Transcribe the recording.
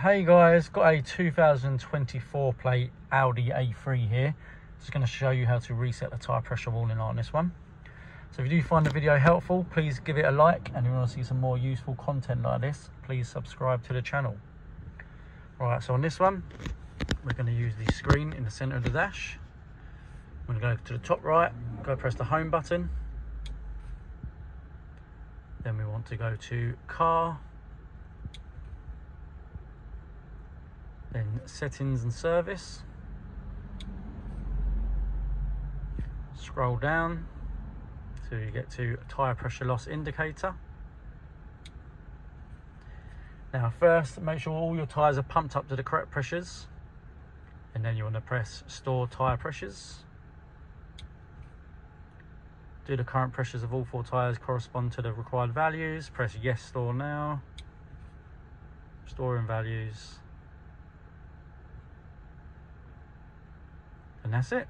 Hey guys, got a 2024 plate Audi A3 here. Just going to show you how to reset the tyre pressure warning on this one. So if you do find the video helpful, please give it a like and if you want to see some more useful content like this, please subscribe to the channel. Right, so on this one, we're going to use the screen in the centre of the dash. I'm going to go to the top right, go press the home button. Then we want to go to car, then settings and service. Scroll down till you get to tire pressure loss indicator. Now first make sure all your tires are pumped up to the correct pressures and then you want to press store tire pressures. Do the current pressures of all four tires correspond to the required values? Press yes store now. Storing values that's it